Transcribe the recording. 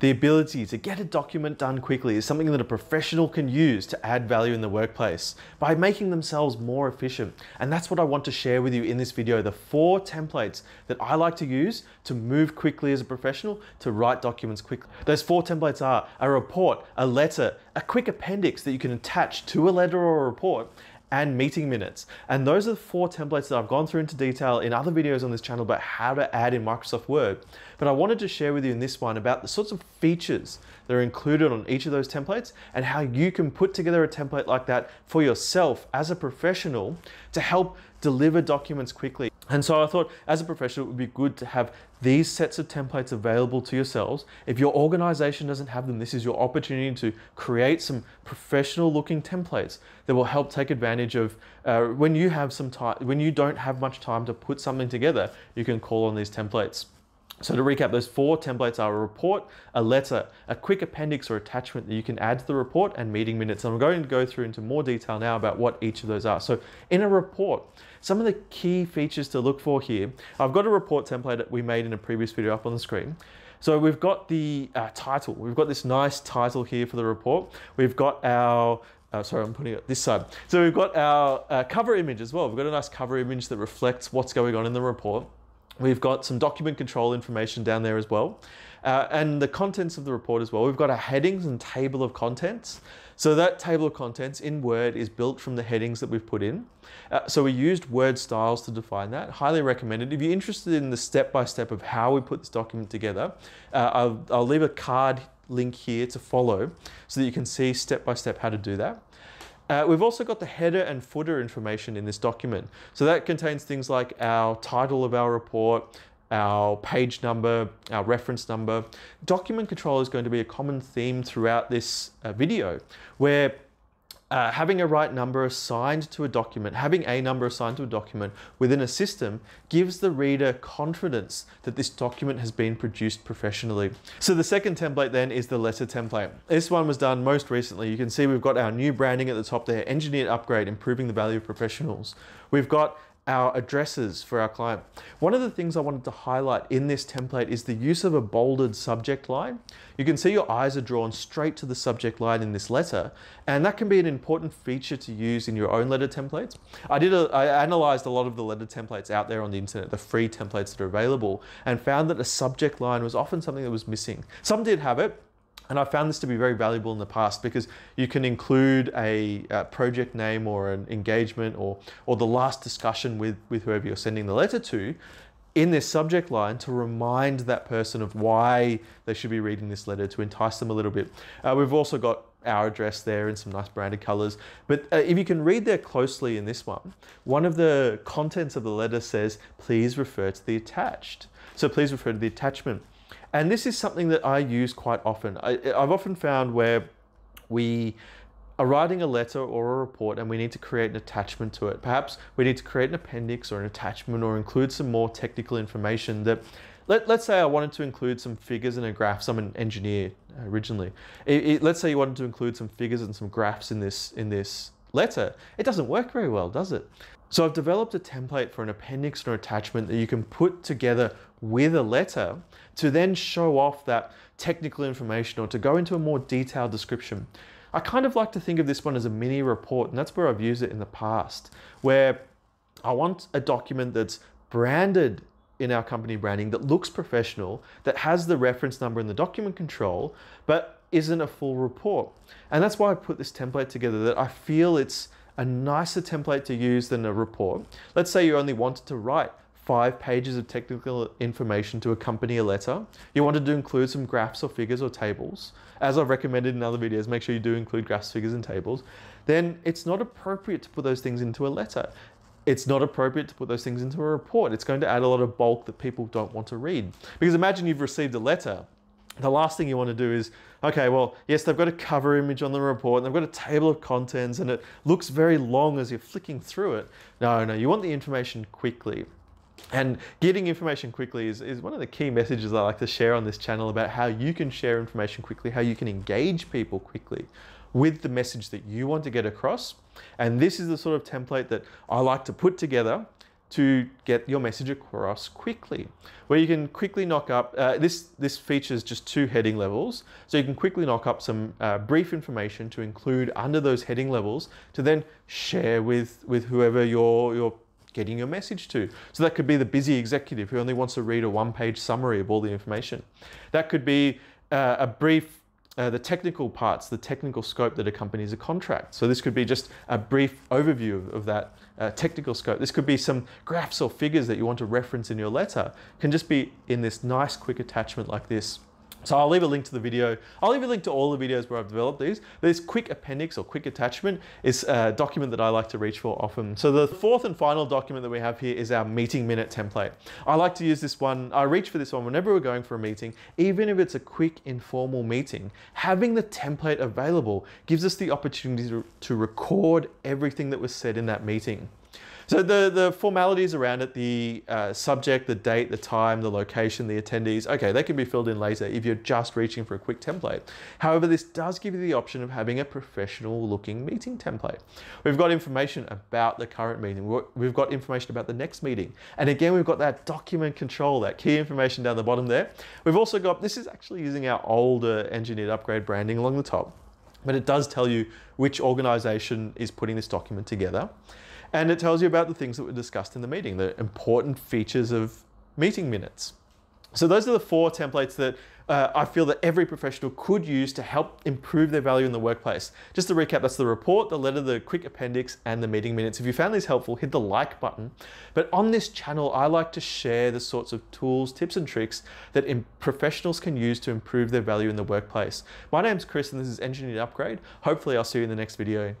The ability to get a document done quickly is something that a professional can use to add value in the workplace by making themselves more efficient. And that's what I want to share with you in this video, the four templates that I like to use to move quickly as a professional, to write documents quickly. Those four templates are a report, a letter, a quick appendix that you can attach to a letter or a report, and meeting minutes. And those are the four templates that I've gone through into detail in other videos on this channel about how to add in Microsoft Word. But I wanted to share with you in this one about the sorts of features that are included on each of those templates and how you can put together a template like that for yourself as a professional to help deliver documents quickly. And so I thought as a professional, it would be good to have these sets of templates available to yourselves. If your organization doesn't have them, this is your opportunity to create some professional looking templates that will help take advantage of uh, when you have some time, when you don't have much time to put something together, you can call on these templates. So to recap, those four templates are a report, a letter, a quick appendix or attachment that you can add to the report and meeting minutes. And I'm going to go through into more detail now about what each of those are. So in a report, some of the key features to look for here, I've got a report template that we made in a previous video up on the screen. So we've got the uh, title. We've got this nice title here for the report. We've got our uh, sorry, I'm putting it this side. So we've got our uh, cover image as well. We've got a nice cover image that reflects what's going on in the report. We've got some document control information down there as well. Uh, and the contents of the report as well. We've got a headings and table of contents. So that table of contents in Word is built from the headings that we've put in. Uh, so we used Word styles to define that. Highly recommended. If you're interested in the step-by-step -step of how we put this document together, uh, I'll, I'll leave a card link here to follow so that you can see step-by-step -step how to do that. Uh, we've also got the header and footer information in this document. So that contains things like our title of our report, our page number, our reference number. Document control is going to be a common theme throughout this uh, video where uh, having a right number assigned to a document, having a number assigned to a document within a system gives the reader confidence that this document has been produced professionally. So the second template then is the letter template. This one was done most recently. You can see we've got our new branding at the top there, engineered upgrade, improving the value of professionals. We've got our addresses for our client. One of the things I wanted to highlight in this template is the use of a bolded subject line. You can see your eyes are drawn straight to the subject line in this letter, and that can be an important feature to use in your own letter templates. I did a, I analyzed a lot of the letter templates out there on the internet, the free templates that are available, and found that a subject line was often something that was missing. Some did have it, and I found this to be very valuable in the past because you can include a, a, project name or an engagement or, or the last discussion with, with whoever you're sending the letter to in this subject line to remind that person of why they should be reading this letter to entice them a little bit. Uh, we've also got our address there in some nice branded colors. But uh, if you can read there closely in this one, one of the contents of the letter says, please refer to the attached. So please refer to the attachment. And this is something that I use quite often. I, I've often found where we are writing a letter or a report and we need to create an attachment to it. Perhaps we need to create an appendix or an attachment or include some more technical information that let, us say I wanted to include some figures and a graph. I'm an engineer uh, originally. It, it, let's say you wanted to include some figures and some graphs in this, in this letter. It doesn't work very well, does it? So I've developed a template for an appendix or attachment that you can put together with a letter to then show off that technical information or to go into a more detailed description. I kind of like to think of this one as a mini report, and that's where I've used it in the past, where I want a document that's branded in our company branding that looks professional, that has the reference number and the document control, but isn't a full report. And that's why I put this template together that I feel it's a nicer template to use than a report. Let's say you only wanted to write five pages of technical information to accompany a letter. You wanted to include some graphs or figures or tables. As I've recommended in other videos, make sure you do include graphs, figures, and tables. Then it's not appropriate to put those things into a letter. It's not appropriate to put those things into a report. It's going to add a lot of bulk that people don't want to read. Because imagine you've received a letter the last thing you want to do is, okay, well, yes, they've got a cover image on the report, and they've got a table of contents, and it looks very long as you're flicking through it. No, no, you want the information quickly. And getting information quickly is, is one of the key messages I like to share on this channel about how you can share information quickly, how you can engage people quickly with the message that you want to get across. And this is the sort of template that I like to put together to get your message across quickly, where you can quickly knock up, uh, this, this features just two heading levels, so you can quickly knock up some uh, brief information to include under those heading levels to then share with, with whoever you're, you're getting your message to. So that could be the busy executive who only wants to read a one page summary of all the information. That could be uh, a brief uh, the technical parts, the technical scope that accompanies a contract. So this could be just a brief overview of, of that uh, technical scope. This could be some graphs or figures that you want to reference in your letter. It can just be in this nice quick attachment like this. So I'll leave a link to the video. I'll leave a link to all the videos where I've developed these. This quick appendix or quick attachment is a document that I like to reach for often. So the fourth and final document that we have here is our meeting minute template. I like to use this one, I reach for this one whenever we're going for a meeting, even if it's a quick informal meeting. Having the template available gives us the opportunity to, record everything that was said in that meeting. So the, the formalities around it, the uh, subject, the date, the time, the location, the attendees, okay, they can be filled in later if you're just reaching for a quick template. However, this does give you the option of having a professional looking meeting template. We've got information about the current meeting. We've got information about the next meeting. And again, we've got that document control, that key information down the bottom there. We've also got, this is actually using our older engineered upgrade branding along the top but it does tell you which organization is putting this document together. And it tells you about the things that were discussed in the meeting, the important features of meeting minutes. So those are the four templates that uh, I feel that every professional could use to help improve their value in the workplace. Just to recap, that's the report, the letter, the quick appendix, and the meeting minutes. If you found these helpful, hit the like button. But on this channel, I like to share the sorts of tools, tips, and tricks that professionals can use to improve their value in the workplace. My name's Chris, and this is Engineered Upgrade. Hopefully, I'll see you in the next video.